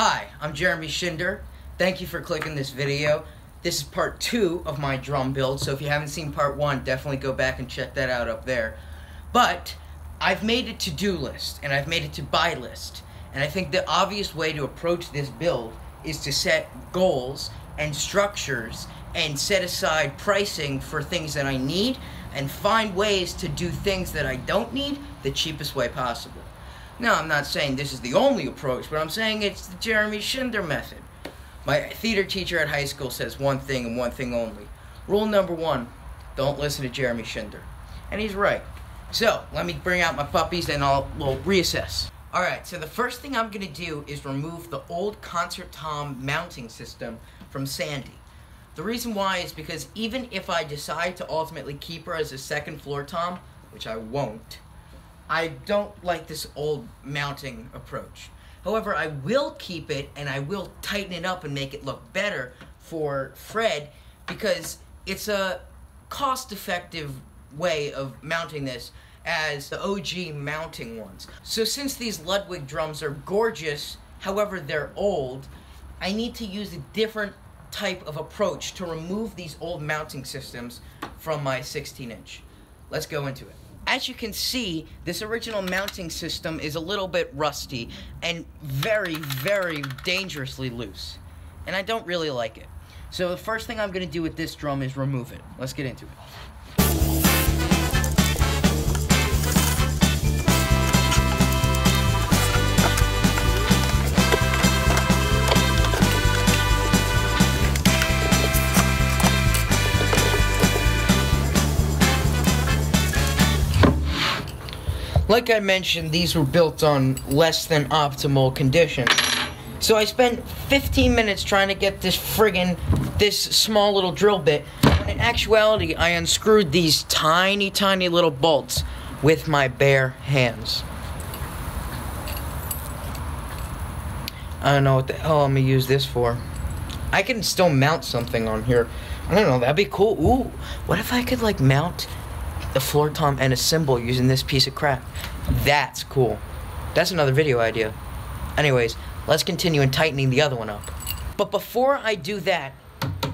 Hi, I'm Jeremy Shinder. Thank you for clicking this video. This is part two of my drum build, so if you haven't seen part one, definitely go back and check that out up there. But I've made a to-do list, and I've made a to-buy list. And I think the obvious way to approach this build is to set goals and structures and set aside pricing for things that I need and find ways to do things that I don't need the cheapest way possible. Now, I'm not saying this is the only approach, but I'm saying it's the Jeremy Shinder method. My theater teacher at high school says one thing and one thing only. Rule number one don't listen to Jeremy Shinder. And he's right. So, let me bring out my puppies and I'll we'll reassess. Alright, so the first thing I'm going to do is remove the old Concert Tom mounting system from Sandy. The reason why is because even if I decide to ultimately keep her as a second floor Tom, which I won't, I don't like this old mounting approach. However, I will keep it and I will tighten it up and make it look better for Fred because it's a cost effective way of mounting this as the OG mounting ones. So since these Ludwig drums are gorgeous, however they're old, I need to use a different type of approach to remove these old mounting systems from my 16 inch. Let's go into it. As you can see, this original mounting system is a little bit rusty and very, very dangerously loose. And I don't really like it. So the first thing I'm going to do with this drum is remove it. Let's get into it. Like I mentioned, these were built on less than optimal conditions. So I spent 15 minutes trying to get this friggin' this small little drill bit. In actuality, I unscrewed these tiny, tiny little bolts with my bare hands. I don't know what the hell I'm gonna use this for. I can still mount something on here. I don't know, that'd be cool. Ooh, what if I could like mount the floor tom and a cymbal using this piece of crap? That's cool. That's another video idea. Anyways, let's continue in tightening the other one up. But before I do that,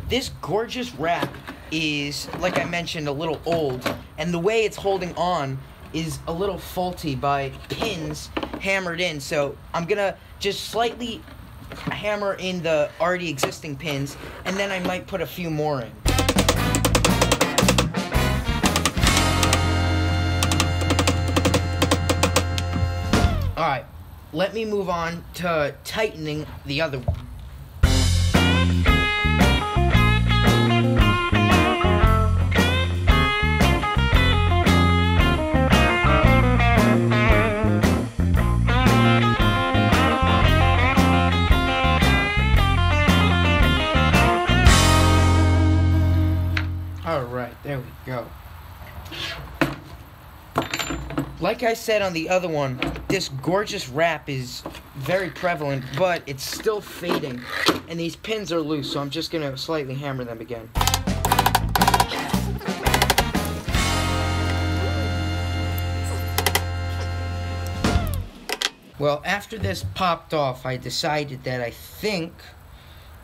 this gorgeous wrap is, like I mentioned, a little old, and the way it's holding on is a little faulty by pins hammered in. So I'm gonna just slightly hammer in the already existing pins, and then I might put a few more in. Let me move on to tightening the other one. Alright, there we go. Like I said on the other one, this gorgeous wrap is very prevalent, but it's still fading. And these pins are loose, so I'm just gonna slightly hammer them again. Well, after this popped off, I decided that I think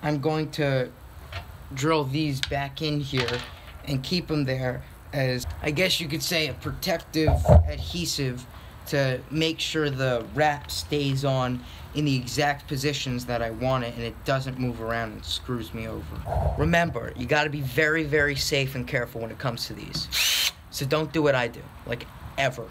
I'm going to drill these back in here and keep them there as, I guess you could say, a protective adhesive to make sure the wrap stays on in the exact positions that I want it and it doesn't move around and screws me over. Remember, you gotta be very, very safe and careful when it comes to these. So don't do what I do, like ever.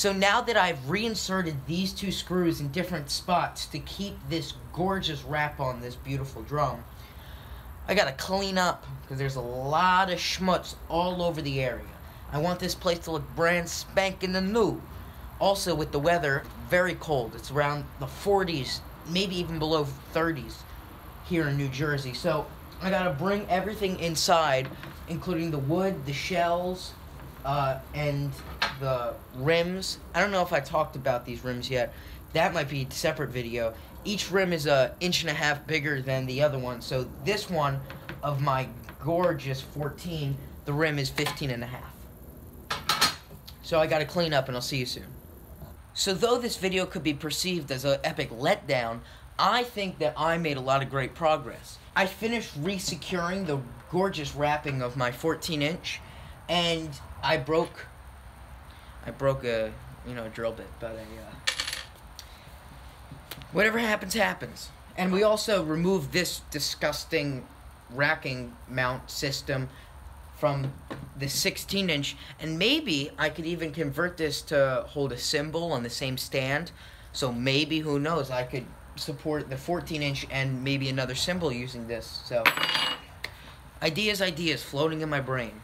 So now that I've reinserted these two screws in different spots to keep this gorgeous wrap on this beautiful drum, I gotta clean up because there's a lot of schmutz all over the area. I want this place to look brand spanking new. Also, with the weather, very cold. It's around the 40s maybe even below 30s here in New Jersey. So I gotta bring everything inside, including the wood, the shells, uh, and the rims. I don't know if I talked about these rims yet. That might be a separate video. Each rim is a inch and a half bigger than the other one. So this one of my gorgeous 14, the rim is 15 and a half. So I gotta clean up and I'll see you soon. So though this video could be perceived as an epic letdown, I think that I made a lot of great progress. I finished re-securing the gorgeous wrapping of my 14 inch and I broke I broke a you know a drill bit but uh, whatever happens happens. And we also removed this disgusting racking mount system from the 16 inch. And maybe I could even convert this to hold a cymbal on the same stand. So maybe who knows I could support the 14 inch and maybe another cymbal using this. So ideas ideas floating in my brain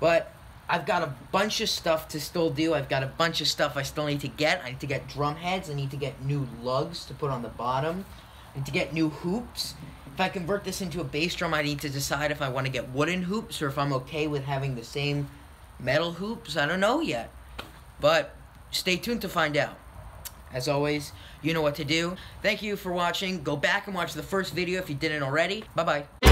but I've got a bunch of stuff to still do I've got a bunch of stuff I still need to get I need to get drum heads I need to get new lugs to put on the bottom I need to get new hoops if I convert this into a bass drum, I need to decide if I want to get wooden hoops or if I'm okay with having the same metal hoops. I don't know yet. But stay tuned to find out. As always, you know what to do. Thank you for watching. Go back and watch the first video if you didn't already. Bye-bye.